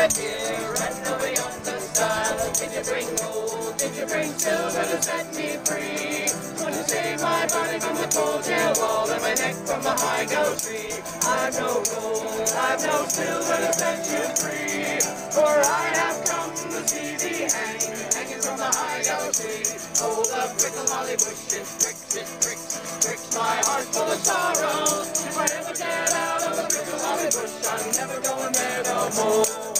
red here and. Did you bring gold? Did you bring silver to set me free? Want to save my body from the cold jail wall and my neck from the high goat tree? I've no gold, I've no silver to set you free. For I have come to see thee hang, hanging from the high goat tree. Oh, the prickle holly bush, it pricks, it pricks my heart full of sorrow. If I ever get out of the prickle holly bush, I'm never going there no more.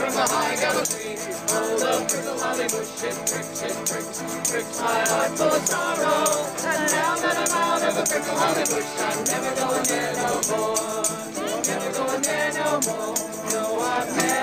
from the high goat tree. Oh, the prickle holly bush, it pricks, it pricks, pricks my heart full of sorrow. And now that I'm out of the prickle holly bush, I'm never going there no more. Never going there no more. No, I'm never